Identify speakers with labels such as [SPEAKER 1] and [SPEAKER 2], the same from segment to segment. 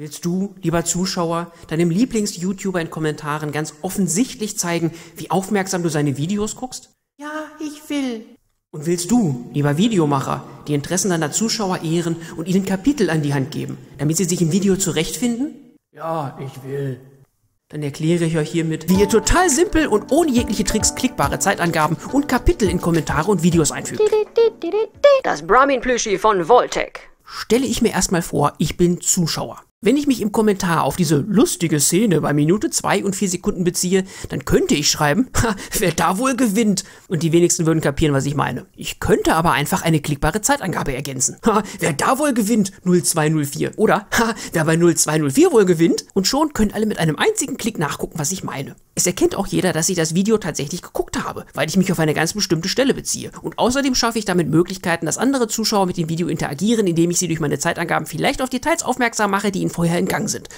[SPEAKER 1] Willst du, lieber Zuschauer, deinem Lieblings-YouTuber in Kommentaren ganz offensichtlich zeigen, wie aufmerksam du seine Videos guckst?
[SPEAKER 2] Ja, ich will.
[SPEAKER 1] Und willst du, lieber Videomacher, die Interessen deiner Zuschauer ehren und ihnen Kapitel an die Hand geben, damit sie sich im Video zurechtfinden?
[SPEAKER 2] Ja, ich will.
[SPEAKER 1] Dann erkläre ich euch hiermit, wie ihr total simpel und ohne jegliche Tricks klickbare Zeitangaben und Kapitel in Kommentare und Videos einfügt.
[SPEAKER 3] Das Brahmin-Plüschi von Voltec.
[SPEAKER 1] Stelle ich mir erstmal vor, ich bin Zuschauer. Wenn ich mich im Kommentar auf diese lustige Szene bei Minute 2 und 4 Sekunden beziehe, dann könnte ich schreiben, wer da wohl gewinnt. Und die wenigsten würden kapieren, was ich meine. Ich könnte aber einfach eine klickbare Zeitangabe ergänzen. Wer da wohl gewinnt, 0204. Oder, wer bei 0204 wohl gewinnt. Und schon können alle mit einem einzigen Klick nachgucken, was ich meine. Es erkennt auch jeder, dass ich das Video tatsächlich geguckt habe, weil ich mich auf eine ganz bestimmte Stelle beziehe. Und außerdem schaffe ich damit Möglichkeiten, dass andere Zuschauer mit dem Video interagieren, indem ich sie durch meine Zeitangaben vielleicht auf Details aufmerksam mache, die ihnen vorher entgangen sind.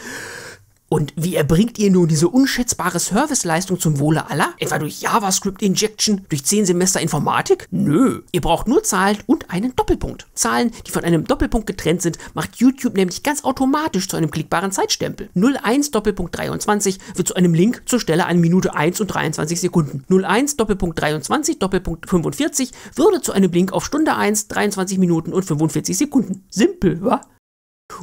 [SPEAKER 1] Und wie erbringt ihr nun diese unschätzbare Serviceleistung zum Wohle aller? Etwa durch JavaScript Injection? Durch 10 Semester Informatik? Nö. Ihr braucht nur Zahlen und einen Doppelpunkt. Zahlen, die von einem Doppelpunkt getrennt sind, macht YouTube nämlich ganz automatisch zu einem klickbaren Zeitstempel. 01 Doppelpunkt 23 wird zu einem Link zur Stelle an Minute 1 und 23 Sekunden. 01 Doppelpunkt 23 Doppelpunkt 45 würde zu einem Link auf Stunde 1, 23 Minuten und 45 Sekunden. Simpel, wa?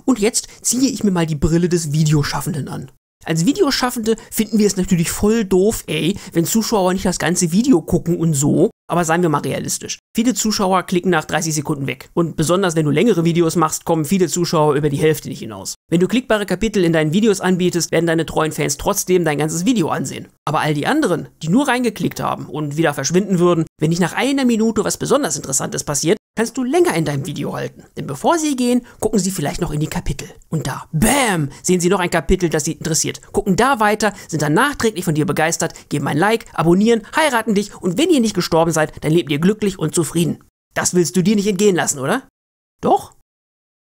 [SPEAKER 1] Und jetzt ziehe ich mir mal die Brille des Videoschaffenden an. Als Videoschaffende finden wir es natürlich voll doof, ey, wenn Zuschauer nicht das ganze Video gucken und so. Aber seien wir mal realistisch. Viele Zuschauer klicken nach 30 Sekunden weg. Und besonders wenn du längere Videos machst, kommen viele Zuschauer über die Hälfte nicht hinaus. Wenn du klickbare Kapitel in deinen Videos anbietest, werden deine treuen Fans trotzdem dein ganzes Video ansehen. Aber all die anderen, die nur reingeklickt haben und wieder verschwinden würden, wenn nicht nach einer Minute was besonders Interessantes passiert, kannst du länger in deinem Video halten. Denn bevor sie gehen, gucken sie vielleicht noch in die Kapitel. Und da, bam, sehen sie noch ein Kapitel, das sie interessiert. Gucken da weiter, sind dann nachträglich von dir begeistert, geben ein Like, abonnieren, heiraten dich und wenn ihr nicht gestorben seid, dann lebt ihr glücklich und zufrieden. Das willst du dir nicht entgehen lassen, oder? Doch?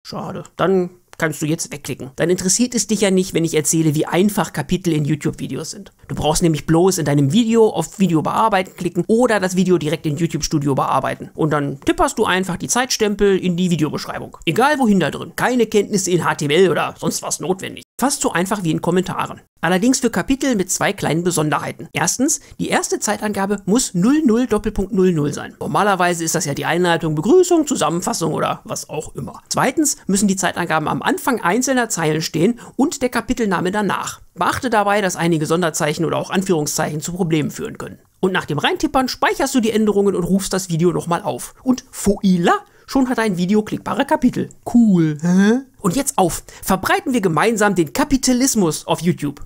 [SPEAKER 1] Schade. Dann kannst du jetzt wegklicken. Dann interessiert es dich ja nicht, wenn ich erzähle, wie einfach Kapitel in YouTube-Videos sind. Du brauchst nämlich bloß in deinem Video auf Video bearbeiten klicken oder das Video direkt in YouTube Studio bearbeiten. Und dann tipperst du einfach die Zeitstempel in die Videobeschreibung. Egal wohin da drin. Keine Kenntnisse in HTML oder sonst was notwendig. Fast so einfach wie in Kommentaren. Allerdings für Kapitel mit zwei kleinen Besonderheiten. Erstens, die erste Zeitangabe muss 00 Doppelpunkt 00 sein. Normalerweise ist das ja die Einleitung, Begrüßung, Zusammenfassung oder was auch immer. Zweitens müssen die Zeitangaben am Anfang einzelner Zeilen stehen und der Kapitelname danach. Beachte dabei, dass einige Sonderzeichen oder auch Anführungszeichen zu Problemen führen können. Und nach dem Reintippern speicherst du die Änderungen und rufst das Video nochmal auf. Und Foila, schon hat dein Video klickbare Kapitel. Cool, hä? Und jetzt auf, verbreiten wir gemeinsam den Kapitalismus auf YouTube.